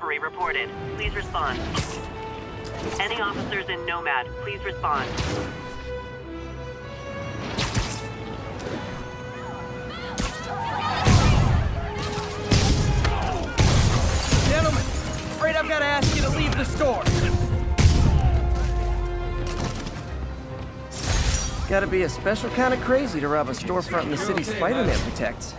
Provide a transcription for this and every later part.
Robbery reported. Please respond. Any officers in Nomad, please respond. Gentlemen, afraid I've got to ask you to leave the store. Gotta be a special kind of crazy to rob a storefront in the city Spider-Man protects.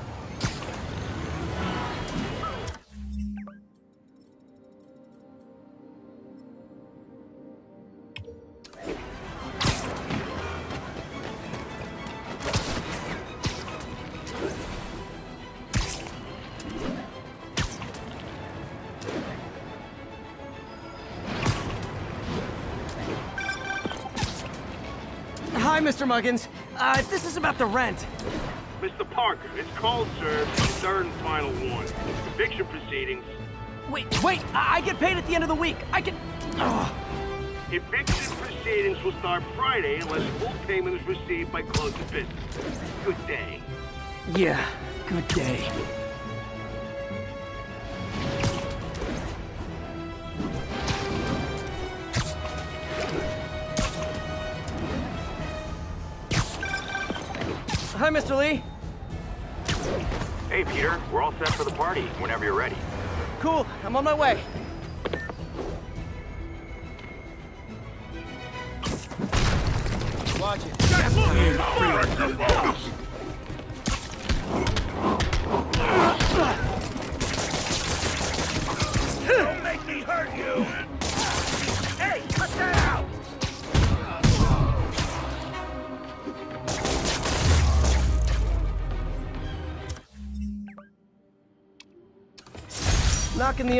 Mr. Muggins. Uh, this is about the rent. Mr. Parker, it's called, sir, third and final one. Eviction proceedings. Wait, wait! I, I get paid at the end of the week. I can. Ugh. Eviction proceedings will start Friday unless full payment is received by close of business. Good day. Yeah, good day. Hi, Mr. Li. Hey, Peter, we're all set for the party whenever you're ready. Cool, I'm on my way.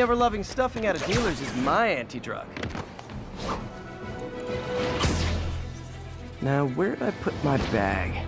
Ever-loving stuffing out of dealers is my anti-drug. Now, where'd I put my bag?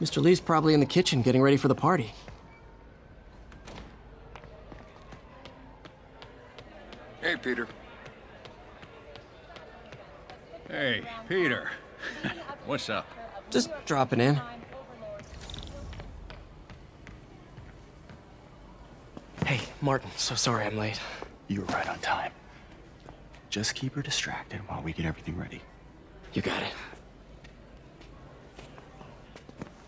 Mr. Li's probably in the kitchen getting ready for the party. Hey, Peter. Hey, Peter. What's up? Just dropping in. Hey, Martin, so sorry I'm late. You were right on time. Just keep her distracted while we get everything ready. You got it.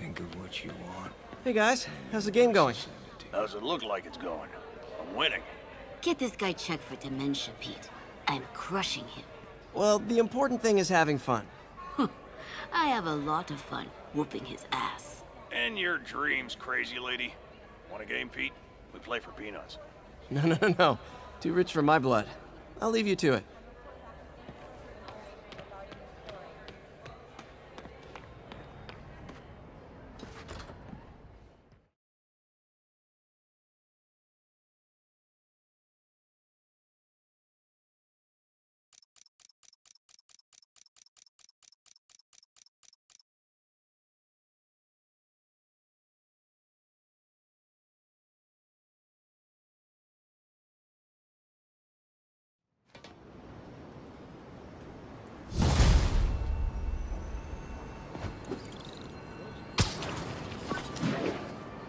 Think of what you want. Hey guys, how's the game going? How's it look like it's going? I'm winning. Get this guy checked for dementia, Pete. I'm crushing him. Well, the important thing is having fun. I have a lot of fun whooping his ass. And your dreams, crazy lady. Want a game, Pete? We play for peanuts. No, no, no, no. Too rich for my blood. I'll leave you to it.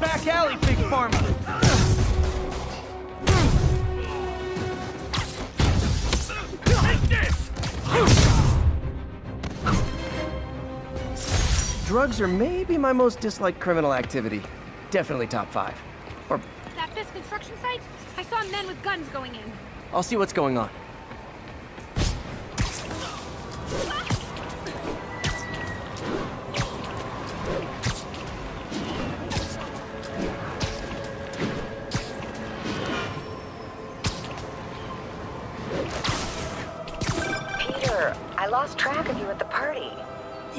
Back alley Big Pharma. Drugs are maybe my most disliked criminal activity. Definitely top five. Or That Fisk construction site? I saw men with guns going in. I'll see what's going on.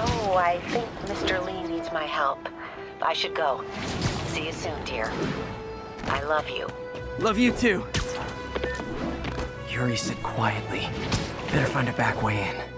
Oh, I think Mr. Li needs my help. I should go. See you soon, dear. I love you. Love you too. Yuri said quietly. Better find a back way in.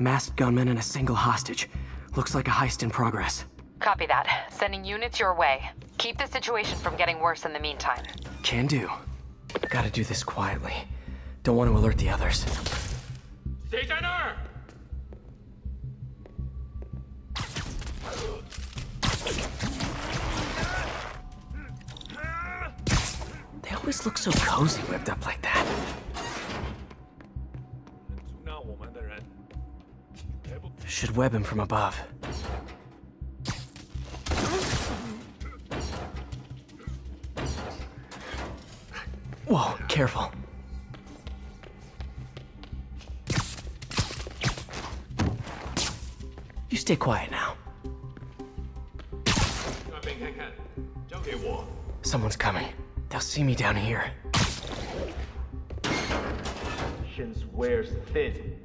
Masked gunmen and a single hostage. Looks like a heist in progress. Copy that. Sending units your way. Keep the situation from getting worse in the meantime. Can do. Gotta do this quietly. Don't want to alert the others. Stay They always look so cozy whipped up like that. Should web him from above. Whoa, careful. You stay quiet now. Someone's coming. They'll see me down here. Where's thin?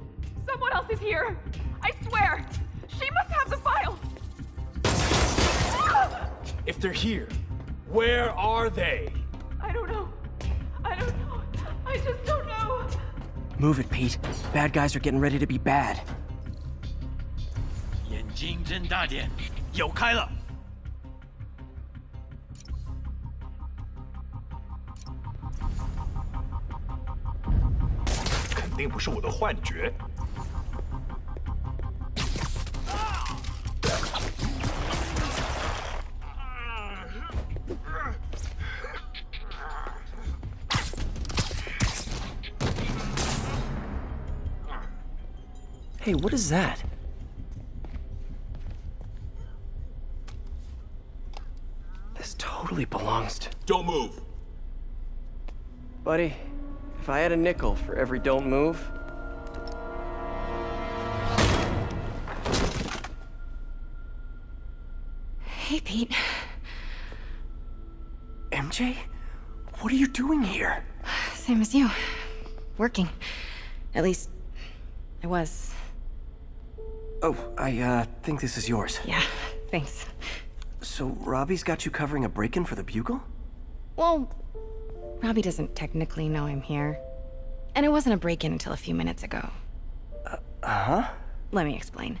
Someone else is here! swear! She must have the file! If they're here, where are they? I don't know. I don't know. I just don't know. Move it, Pete. Bad guys are getting ready to be bad. 眼睛睁大点，有开了。肯定不是我的幻觉。Hey, what is that? This totally belongs to. Don't move. Buddy, if I had a nickel for every don't move. Hey, Pete. MJ? What are you doing here? Same as you. Working. At least, I was. Oh, I, uh, think this is yours. Yeah, thanks. So, Robbie's got you covering a break in for the Bugle? Well, Robbie doesn't technically know I'm here. And it wasn't a break in until a few minutes ago. Uh huh? Let me explain.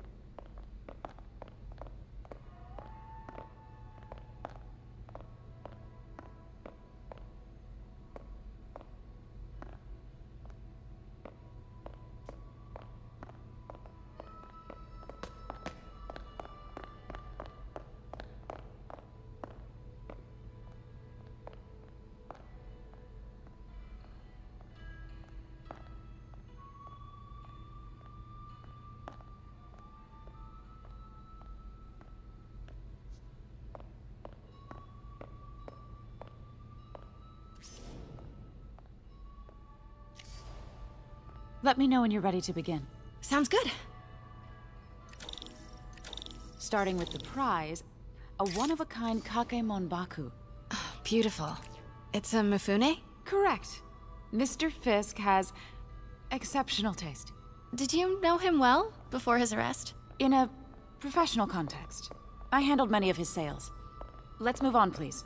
Let me know when you're ready to begin. Sounds good. Starting with the prize, a one-of-a-kind Kakemon Baku. Oh, beautiful. It's a Mifune? Correct. Mr. Fisk has exceptional taste. Did you know him well before his arrest? In a professional context. I handled many of his sales. Let's move on, please.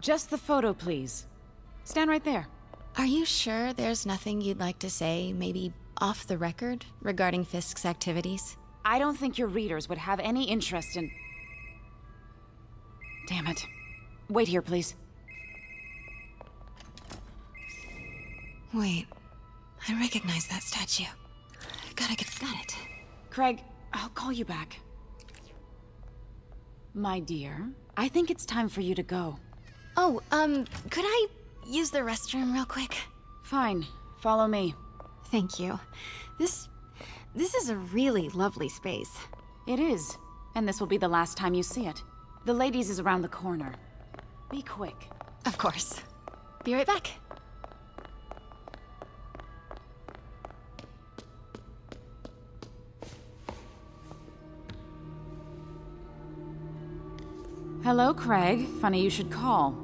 Just the photo, please. Stand right there. Are you sure there's nothing you'd like to say, maybe off the record, regarding Fisk's activities? I don't think your readers would have any interest in... Damn it. Wait here, please. Wait. I recognize that statue. I Gotta get... Got it. Craig, I'll call you back. My dear, I think it's time for you to go. Oh, um, could I use the restroom real quick? Fine. Follow me. Thank you. This... this is a really lovely space. It is. And this will be the last time you see it. The ladies is around the corner. Be quick. Of course. Be right back. Hello, Craig. Funny you should call.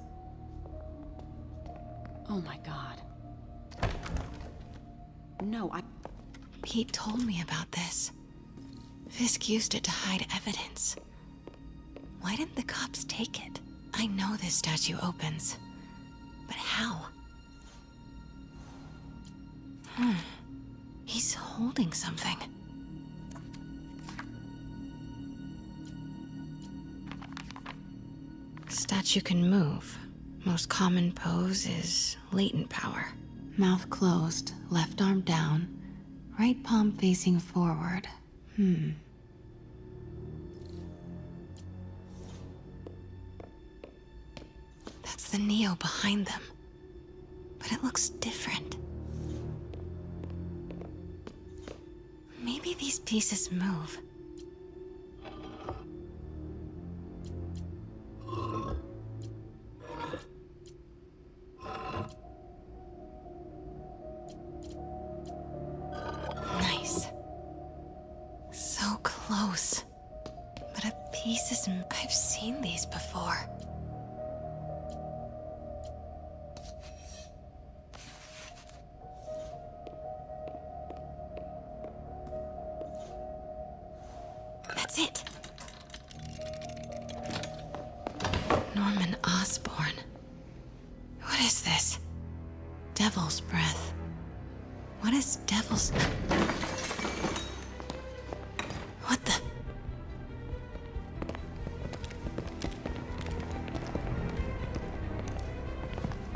Oh my god. No, I... Pete told me about this. Fisk used it to hide evidence. Why didn't the cops take it? I know this statue opens. But how? Hmm. He's holding something. Statue can move. Most common pose is latent power. Mouth closed, left arm down, right palm facing forward. Hmm. That's the Nio behind them. But it looks different. Maybe these pieces move.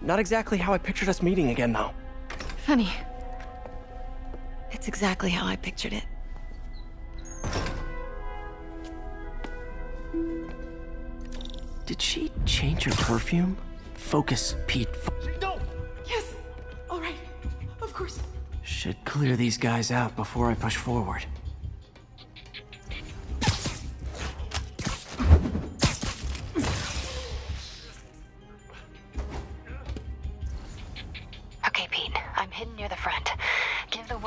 Not exactly how I pictured us meeting again, though. Funny. It's exactly how I pictured it. Did she change her perfume? Focus, Pete. Fo No! Yes! Alright. Of course. Should clear these guys out before I push forward.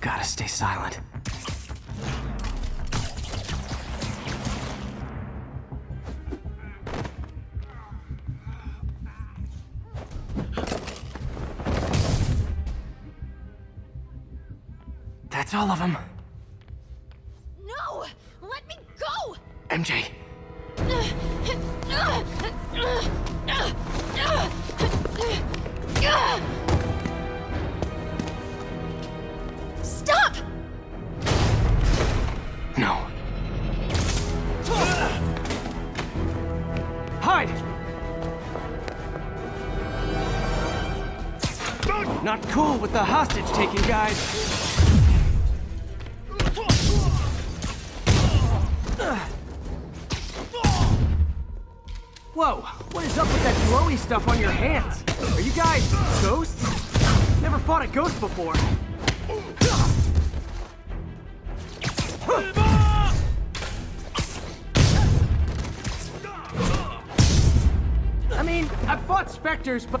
Gotta stay silent. That's all of them. Not cool with the hostage taking, guys. Whoa, what is up with that glowy stuff on your hands? Are you guys ghosts? Never fought a ghost before. I mean, I've fought specters, but...